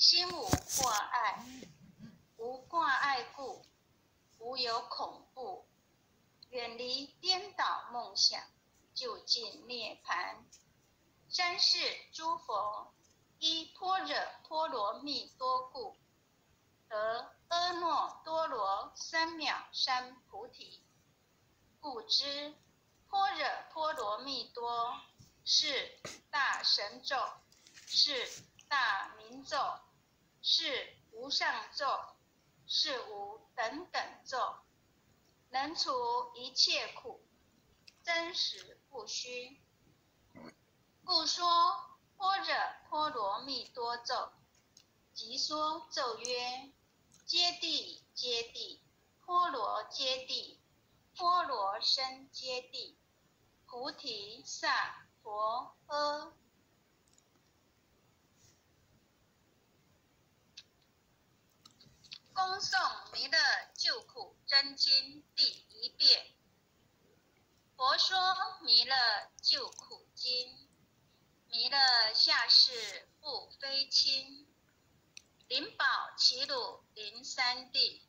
心无挂碍，无挂碍故，无有恐怖，远离颠倒梦想，就近涅槃。三世诸佛依般若波罗蜜多故，得阿耨多罗三藐三菩提。故知般若波罗蜜多是大神咒，是大明咒，是无上咒，是无等等咒，能除一切苦，真实不虚。故说般若波罗蜜多咒，即说咒曰：揭谛揭谛，波罗揭谛，波罗僧揭谛，菩提萨婆诃。恭诵《弥勒救苦真经》第一遍。佛说《弥勒救苦经》，弥勒下世不非亲，灵宝齐鲁灵山地，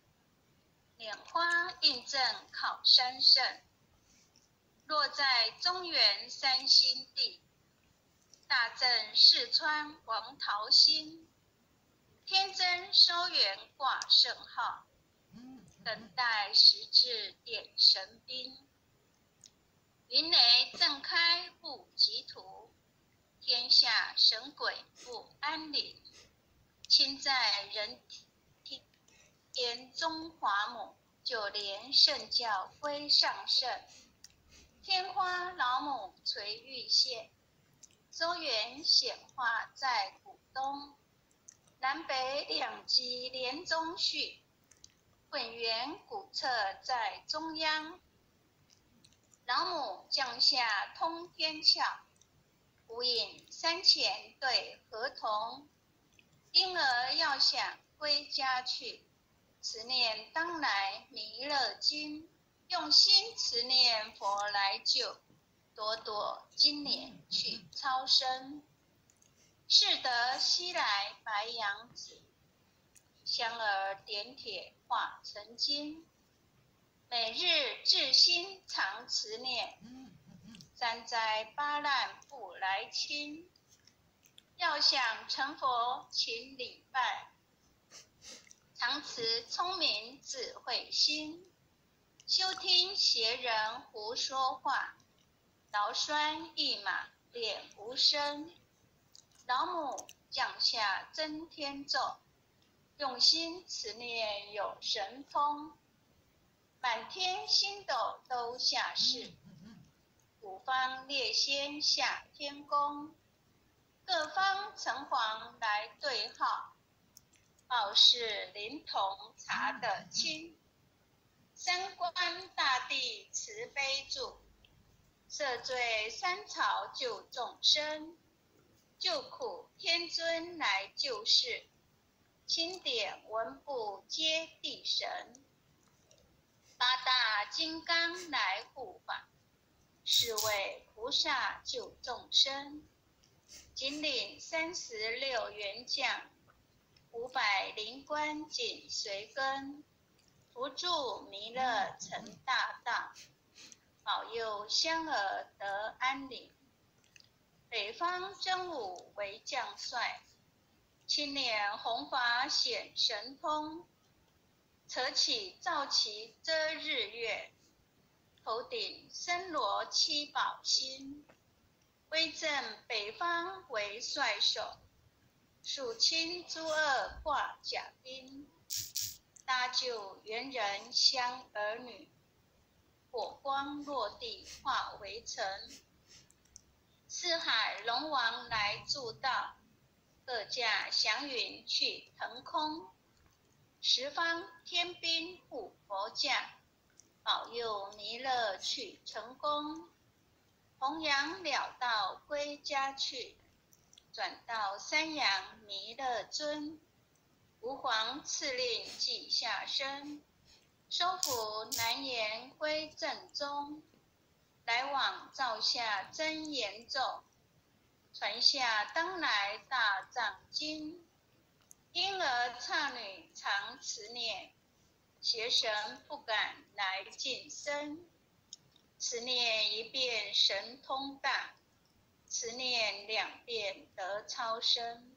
莲花印证考三圣，落在中原三星地，大正四川王桃心。天真收元挂圣号，等待时至点神兵。云雷震开不吉图，天下神鬼不安宁。亲在人天中华母，九连圣教归上圣。天花老母垂玉线，周原显化在古东。南北两极连中续，滚圆古册在中央。老母降下通天窍，无影山前对河童。婴儿要想归家去，持念当来弥勒经，用心持念佛来救，朵朵今年去超生。是得西来白羊子，香儿点铁化成金。每日至心常持念，三灾八难不来侵。要想成佛请礼拜，常持聪明智慧心。休听邪人胡说话，劳酸一马练无声。老母降下真天咒，用心持念有神通，满天星斗都下世，五方列仙下天宫，各方城隍来对号，报事灵童查得清，三官大帝慈悲助，赦罪三朝救众生。救苦天尊来救世，钦点文部接地神，八大金刚来护法，是为菩萨救众生。仅领三十六员将，五百灵官紧随跟，扶助弥勒成大道，保佑香儿得安宁。北方真武为将帅，青年红发显神通，扯起皂旗遮日月，头顶森罗七宝星，威震北方为帅首，数清诸恶挂甲兵，搭救猿人乡儿女，火光落地化为尘。四海龙王来助道，各驾祥云去腾空。十方天兵护佛驾，保佑弥勒去成功。弘扬了道归家去，转到三阳弥勒尊。吾皇赐令记下生，收服难言归正宗。来往照下真言咒，传下当来大藏经。婴儿刹女常慈念，邪神不敢来近身。持念一遍神通大，持念两遍得超生，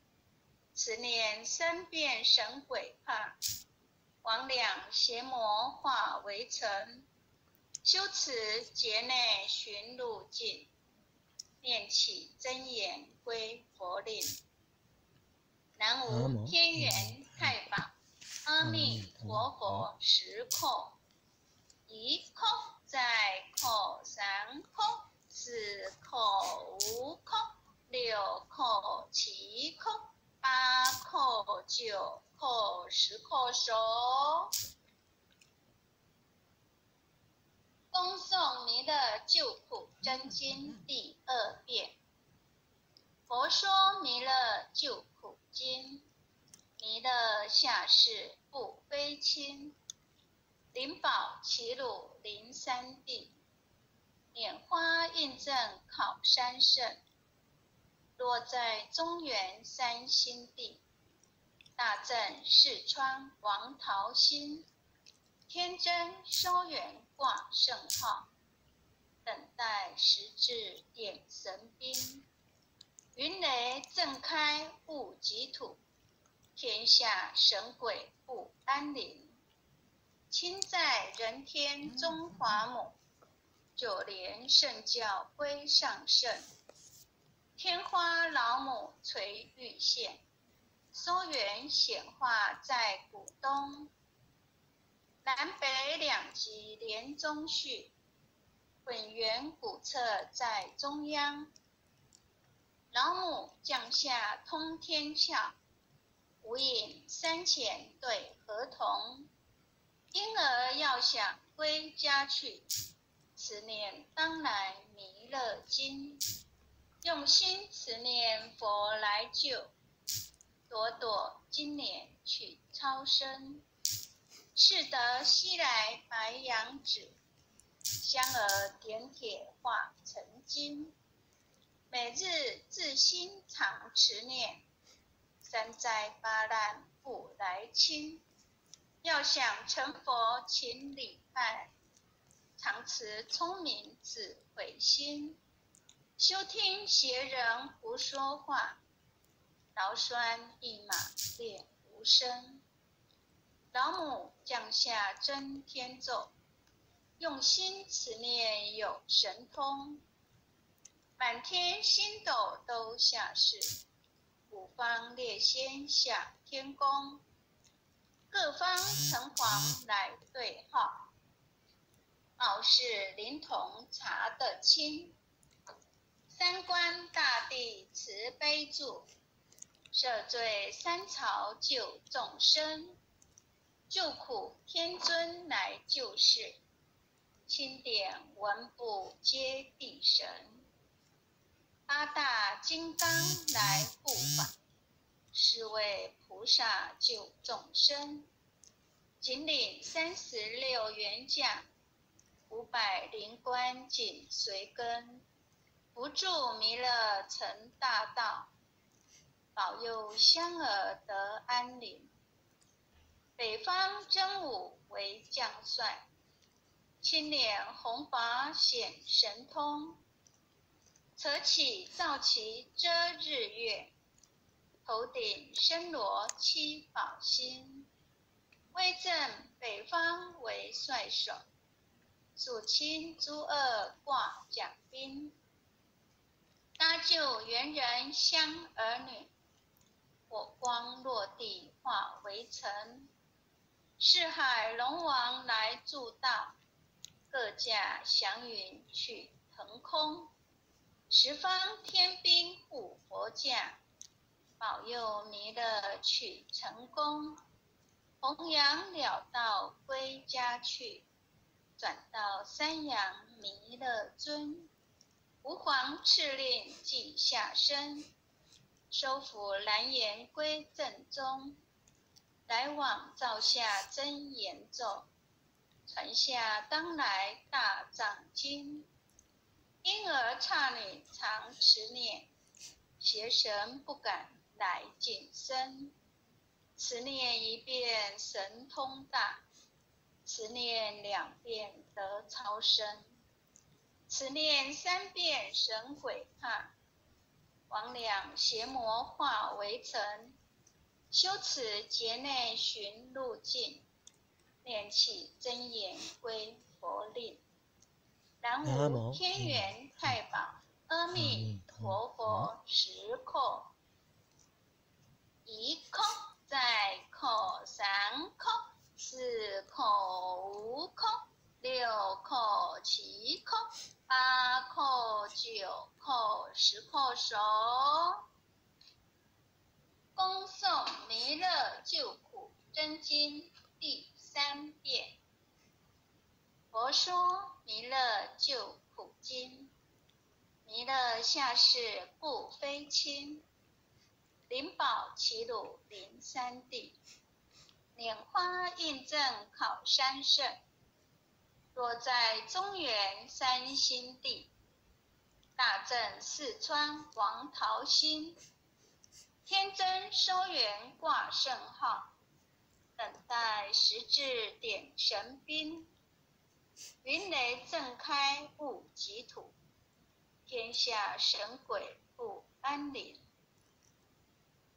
持念三遍神鬼怕。魍魉邪魔化为尘，修持劫内寻路径，念起真言归佛令。南无天元太保阿弥陀佛时空，一空再空三空四空五空六空七空八空九。口十口手，恭送弥勒救苦真经第二遍。佛说弥勒救苦经，弥勒下世不非亲，灵宝齐鲁灵三地，拈花印证考山圣，落在中原三星地。大正四川王桃心，天真收远挂圣号，等待时至点神兵。云雷震开雾极土，天下神鬼不安宁。亲在人天中华母，九莲圣教归上圣。天花老母垂玉线。收元显化在古东，南北两极连中续，本源古册在中央。老母降下通天窍，无影山前对河童。婴儿要想归家去，慈念当来弥勒经，用心慈念佛来救。朵朵今年去超生，是得西来白羊纸，香儿点铁化成金。每日自心常持念，三灾八难不来侵。要想成佛请礼拜，常持聪明智慧心，休听邪人胡说话。劳酸一马练无声，老母降下真天咒，用心持念有神通，满天星斗都下世，五方列仙下天宫，各方城隍来对号，傲视灵童查得清，三官大帝慈悲助。赦罪三朝救众生，救苦天尊来救世，钦点文部皆地神，八大金刚来护法，是为菩萨救众生，仅领三十六元价，五百灵官紧随跟，不助弥勒成大道。保佑香儿得安宁。北方真武为将帅，青脸红发显神通。扯起皂旗遮日月，头顶身罗七宝星。威震北方为帅首，肃清诸恶挂甲兵。搭救猿人乡儿女。火光落地化为尘，四海龙王来助道，各驾祥云去腾空，十方天兵护佛驾，保佑弥勒取成功，弘扬了道归家去，转到三阳弥勒尊，吾皇敕令即下身。收服蓝颜归正宗，来往照下真言咒，传下当来大藏经。婴儿刹女常持念，邪神不敢来近身。持念一遍神通大，持念两遍得超生，持念三遍神鬼怕，魍魉邪魔化为尘。修此劫内寻路径，念起真言归佛令。南无天元太保阿弥陀佛，时刻一空再空三空四空五空六空七空八空九空十空手，恭诵弥勒救苦真经第三遍。佛说。弥勒救苦经，弥勒下世不非亲，灵宝齐鲁灵山地，拈花印证考山胜，若在中原三星地，大正四川王桃心，天真收元挂圣号，等待时至点神兵。云雷震开雾极土，天下神鬼不安宁。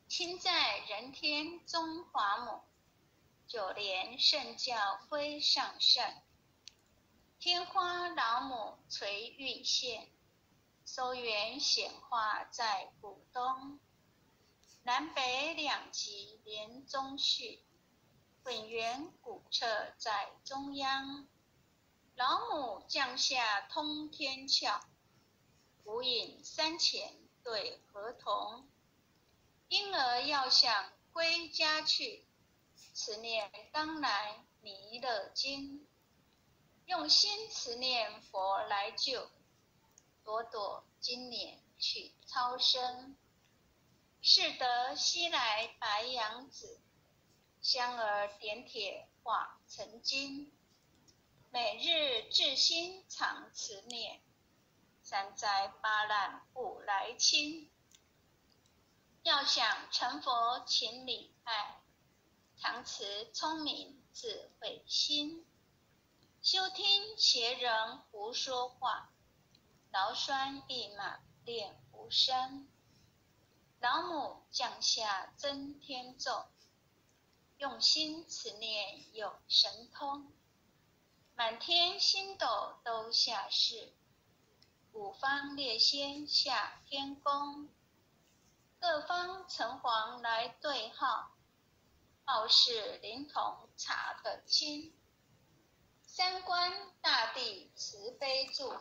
亲在人天中华母，九莲圣教归上圣。天花老母垂玉线，收元显化在古东。南北两极连中续，本源古彻在中央。老母降下通天窍，无影山前对河童。婴儿要想归家去，此念当来弥勒经。用心持念佛来救，朵朵今年去超生。是得西来白杨子，香儿点铁化成金。每日至心常持念，三灾八难不来侵。要想成佛，请礼拜，常持聪明智慧心。休听邪人胡说话，劳酸一马练无声。老母降下真天咒，用心持念有神通。满天星斗都下世，五方列仙下天宫，各方城隍来对号，报事灵童查得清。三官大帝慈悲助，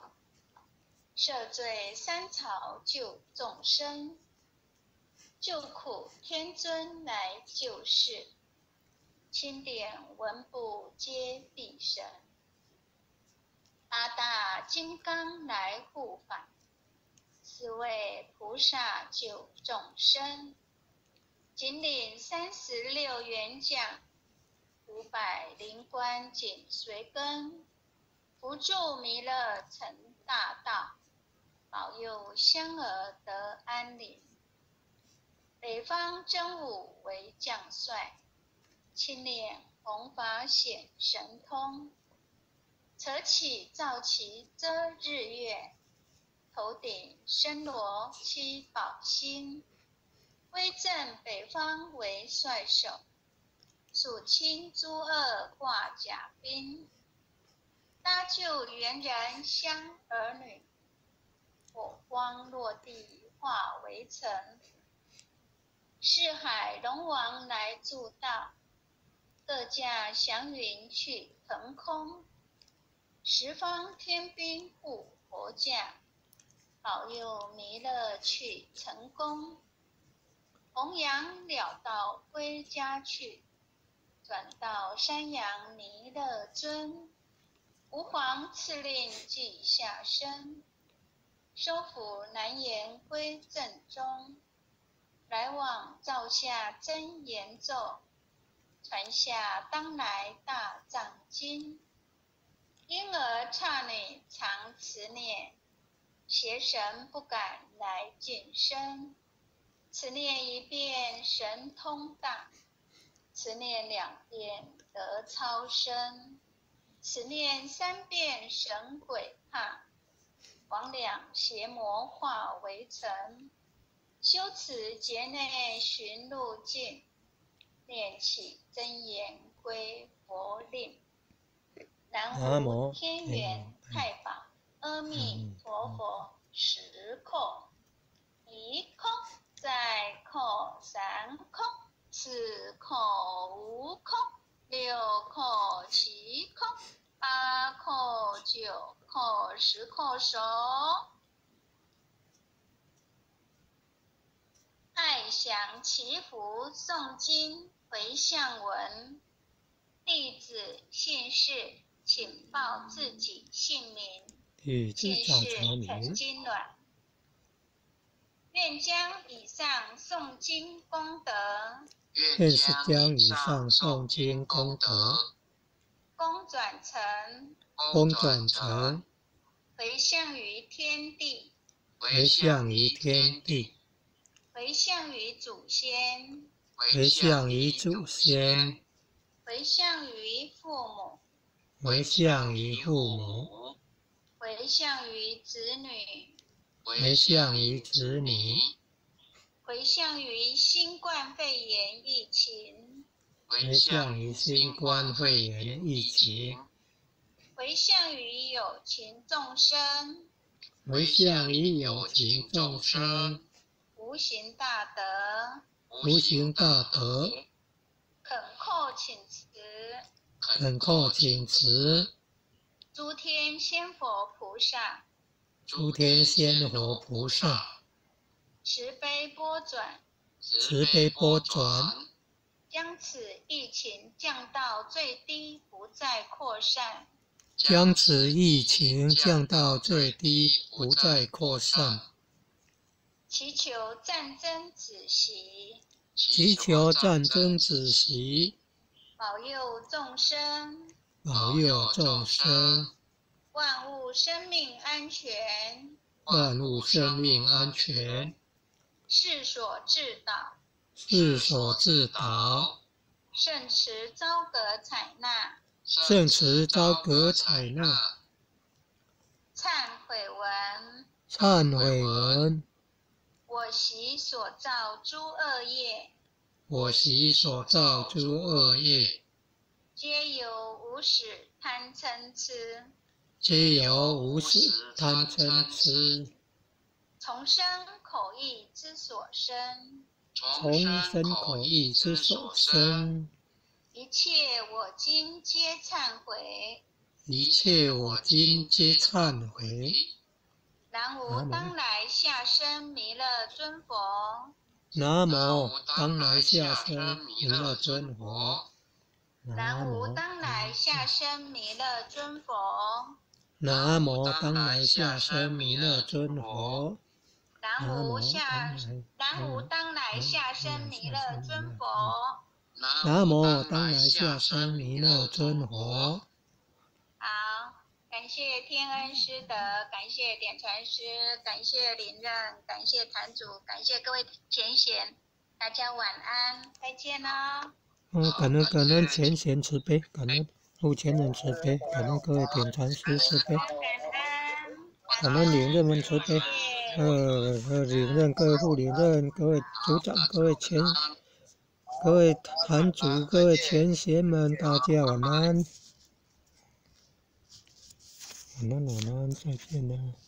赦罪三朝救众生，救苦天尊来救世，钦点文部皆必神。八大金刚来护法，四位菩萨救众生。仅领三十六元奖，五百灵官紧随跟，扶助弥勒成大道，保佑香儿得安宁。北方真武为将帅，青脸红发显神通。扯起皂旗遮日月，头顶身罗七宝星，威震北方为帅首，数清诸恶挂甲兵，搭救猿人香儿女，火光落地化为尘，四海龙王来助道，各驾祥云去腾空。十方天兵护佛驾，保佑弥勒去成功。弘扬了道归家去，转到山阳弥勒尊。吾皇赐令记下生，收服难言归正中。来往照下真言咒，传下当来大藏经。婴儿刹那常持念，邪神不敢来近身。此念一遍神通大，此念两遍得超生，此念三遍神鬼怕，魍魉邪魔化为尘。修此劫内寻路径，念起真言归佛令。南无天元太保阿弥陀佛，时空一空再空三空四空五空六空七空八空九空十空手，爱祥祈福诵经回向文，弟子姓氏。请报自己姓名，姓氏陈金鸾。愿将以上诵经功德，愿是将以上诵经功德，功转成，功转成，回向于天地，回向于天地，回向于祖先，回向于祖先，回向于父母。回向于父母，回向于子女，回向于子女，回向于新冠肺炎疫情，回向于新冠肺炎疫情，回向于有情众生，回向于有情众生，无形大德，无形大德，恳叩请辞。恳叩请辞，诸天仙佛菩萨，诸天仙佛菩萨，慈悲波转，慈悲波转，将此疫情降到最低，不再扩散；将此疫情降到最低，不再扩散。祈求战争止息，祈求战争止息。保佑众生，保佑众生，万物生命安全，万物生命安全，世所致导，世所致导，圣慈昭格采纳，圣慈昭格采纳，忏悔文，忏悔文，我习所造诸恶业。我习所造诸恶业，皆由无始贪嗔痴，皆由无始贪嗔痴，从生口意之所生，从生口意之所生，一切我今皆忏悔，一切我今皆忏悔。南无当来下生弥勒尊佛。南无当来下生弥勒尊佛。南无当来下生弥勒尊佛。南无当来下生弥勒尊佛。南无下南无当来下生弥勒尊佛。南无当来下生弥勒尊佛。感谢天恩师德，感谢点传师，感谢林任，感谢坛主，感谢各位前贤，大家晚安，再见喽。嗯，感恩感恩前贤慈悲，感恩后前人慈悲，感恩各位点传师慈悲，感恩领任们慈悲，呃呃领任各位护领任，各位组长，各位前，各位坛主，各位前贤们，大家晚安。晚安，晚安，再见了。